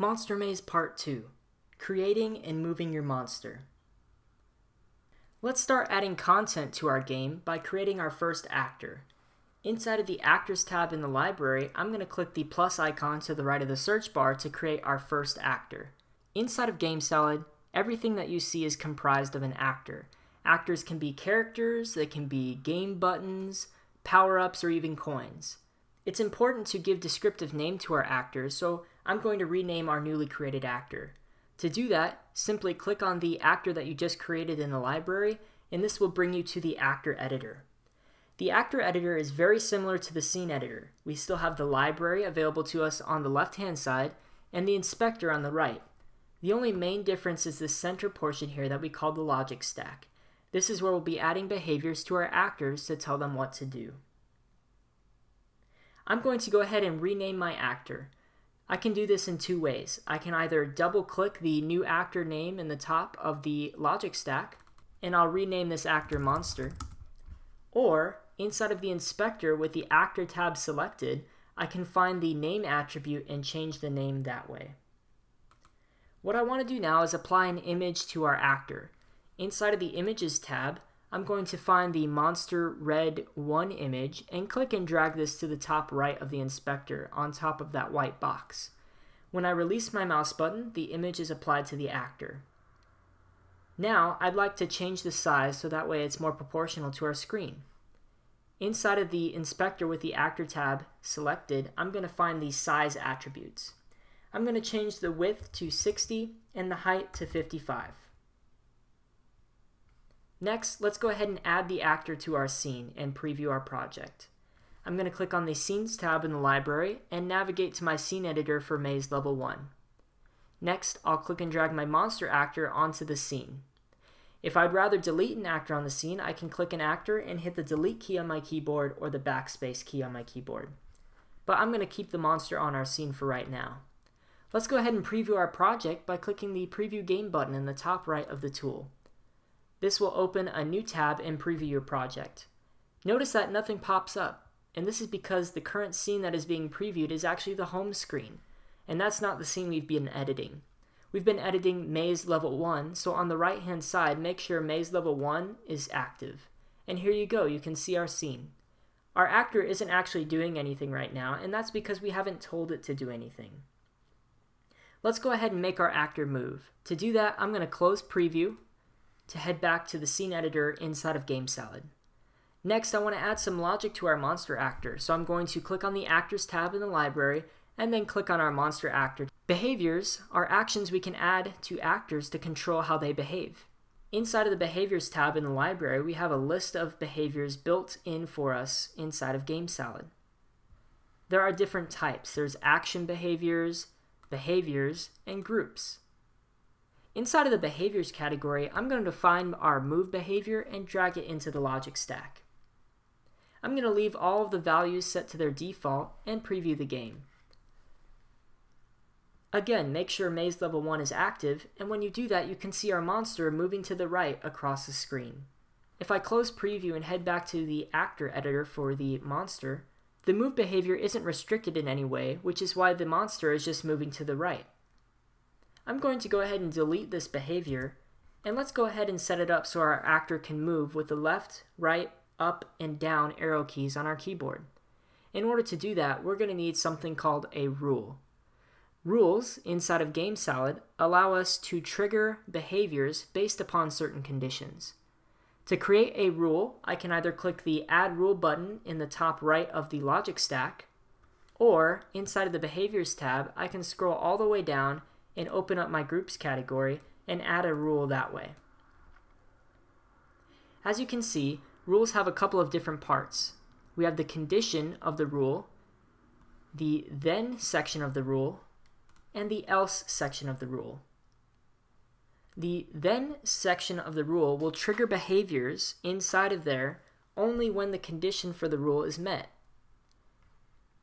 Monster Maze Part 2 Creating and Moving Your Monster. Let's start adding content to our game by creating our first actor. Inside of the Actors tab in the library, I'm going to click the plus icon to the right of the search bar to create our first actor. Inside of GameSalad, everything that you see is comprised of an actor. Actors can be characters, they can be game buttons, power-ups, or even coins. It's important to give descriptive name to our actors, so I'm going to rename our newly created actor. To do that, simply click on the actor that you just created in the library, and this will bring you to the actor editor. The actor editor is very similar to the scene editor. We still have the library available to us on the left-hand side, and the inspector on the right. The only main difference is this center portion here that we call the logic stack. This is where we'll be adding behaviors to our actors to tell them what to do. I'm going to go ahead and rename my actor. I can do this in two ways. I can either double click the new actor name in the top of the logic stack and I'll rename this actor monster. Or inside of the inspector with the actor tab selected, I can find the name attribute and change the name that way. What I want to do now is apply an image to our actor. Inside of the images tab, I'm going to find the Monster Red 1 image and click and drag this to the top right of the inspector on top of that white box. When I release my mouse button, the image is applied to the actor. Now, I'd like to change the size so that way it's more proportional to our screen. Inside of the inspector with the actor tab selected, I'm going to find the size attributes. I'm going to change the width to 60 and the height to 55. Next, let's go ahead and add the actor to our scene and preview our project. I'm going to click on the Scenes tab in the library and navigate to my scene editor for Maze Level 1. Next, I'll click and drag my monster actor onto the scene. If I'd rather delete an actor on the scene, I can click an actor and hit the delete key on my keyboard or the backspace key on my keyboard. But I'm going to keep the monster on our scene for right now. Let's go ahead and preview our project by clicking the Preview Game button in the top right of the tool. This will open a new tab and preview your project. Notice that nothing pops up, and this is because the current scene that is being previewed is actually the home screen, and that's not the scene we've been editing. We've been editing Maze Level 1, so on the right hand side make sure Maze Level 1 is active. And here you go, you can see our scene. Our actor isn't actually doing anything right now, and that's because we haven't told it to do anything. Let's go ahead and make our actor move. To do that, I'm going to close Preview, to head back to the scene editor inside of GameSalad. Next, I want to add some logic to our monster actor, so I'm going to click on the Actors tab in the library and then click on our monster actor. Behaviors are actions we can add to actors to control how they behave. Inside of the Behaviors tab in the library, we have a list of behaviors built in for us inside of GameSalad. There are different types. There's action behaviors, behaviors, and groups. Inside of the behaviors category, I'm going to define our move behavior and drag it into the logic stack. I'm going to leave all of the values set to their default and preview the game. Again, make sure maze level 1 is active, and when you do that, you can see our monster moving to the right across the screen. If I close preview and head back to the actor editor for the monster, the move behavior isn't restricted in any way, which is why the monster is just moving to the right. I'm going to go ahead and delete this behavior and let's go ahead and set it up so our actor can move with the left, right, up, and down arrow keys on our keyboard. In order to do that, we're going to need something called a rule. Rules inside of GameSalad allow us to trigger behaviors based upon certain conditions. To create a rule, I can either click the Add Rule button in the top right of the logic stack, or inside of the Behaviors tab, I can scroll all the way down and open up my groups category and add a rule that way. As you can see, rules have a couple of different parts. We have the condition of the rule, the then section of the rule, and the else section of the rule. The then section of the rule will trigger behaviors inside of there only when the condition for the rule is met.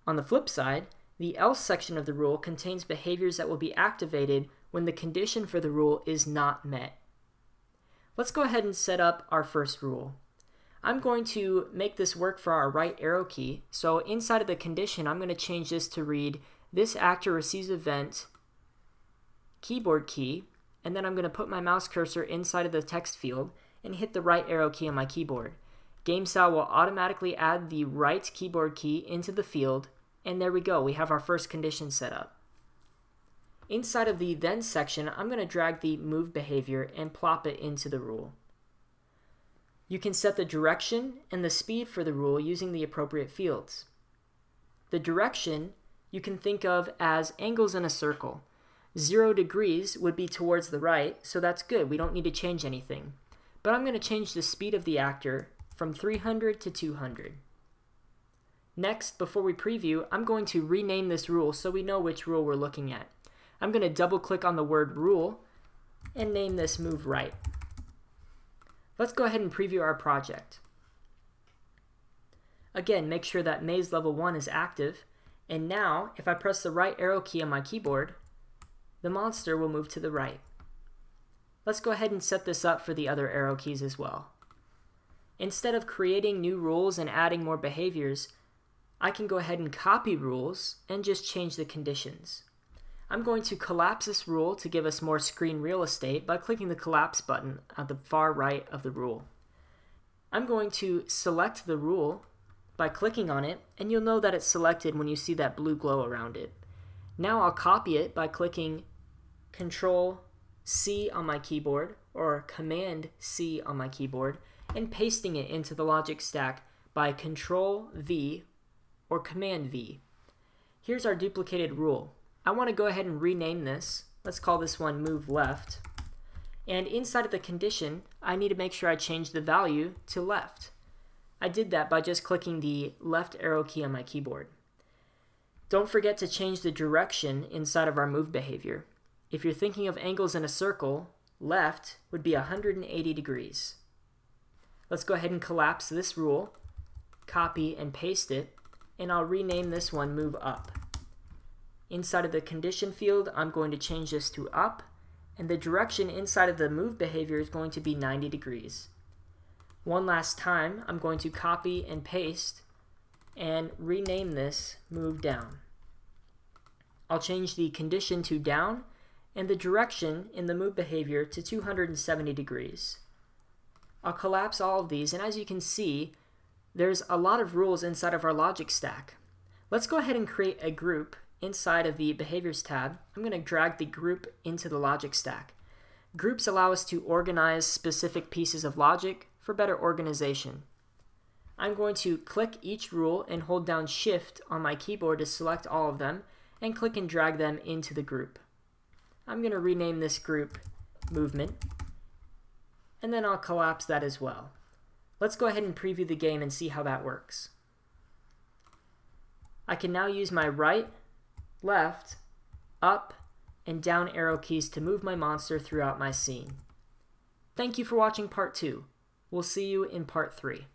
On the flip side, the else section of the rule contains behaviors that will be activated when the condition for the rule is not met. Let's go ahead and set up our first rule. I'm going to make this work for our right arrow key, so inside of the condition I'm going to change this to read this actor receives event keyboard key, and then I'm going to put my mouse cursor inside of the text field and hit the right arrow key on my keyboard. GameSalad will automatically add the right keyboard key into the field, and there we go, we have our first condition set up. Inside of the then section, I'm going to drag the move behavior and plop it into the rule. You can set the direction and the speed for the rule using the appropriate fields. The direction you can think of as angles in a circle. Zero degrees would be towards the right, so that's good. We don't need to change anything. But I'm going to change the speed of the actor from 300 to 200. Next, before we preview, I'm going to rename this rule so we know which rule we're looking at. I'm going to double click on the word rule and name this move right. Let's go ahead and preview our project. Again, make sure that maze level 1 is active, and now if I press the right arrow key on my keyboard, the monster will move to the right. Let's go ahead and set this up for the other arrow keys as well. Instead of creating new rules and adding more behaviors, I can go ahead and copy rules and just change the conditions. I'm going to collapse this rule to give us more screen real estate by clicking the collapse button at the far right of the rule. I'm going to select the rule by clicking on it and you'll know that it's selected when you see that blue glow around it. Now I'll copy it by clicking Control C on my keyboard or Command C on my keyboard and pasting it into the logic stack by Control V or Command V. Here's our duplicated rule. I want to go ahead and rename this. Let's call this one move left. And inside of the condition, I need to make sure I change the value to left. I did that by just clicking the left arrow key on my keyboard. Don't forget to change the direction inside of our move behavior. If you're thinking of angles in a circle, left would be 180 degrees. Let's go ahead and collapse this rule, copy and paste it, and I'll rename this one move up. Inside of the condition field, I'm going to change this to up, and the direction inside of the move behavior is going to be 90 degrees. One last time, I'm going to copy and paste and rename this move down. I'll change the condition to down and the direction in the move behavior to 270 degrees. I'll collapse all of these, and as you can see, there's a lot of rules inside of our logic stack. Let's go ahead and create a group inside of the Behaviors tab, I'm going to drag the group into the logic stack. Groups allow us to organize specific pieces of logic for better organization. I'm going to click each rule and hold down Shift on my keyboard to select all of them and click and drag them into the group. I'm going to rename this group Movement and then I'll collapse that as well. Let's go ahead and preview the game and see how that works. I can now use my right left, up, and down arrow keys to move my monster throughout my scene. Thank you for watching part 2. We'll see you in part 3.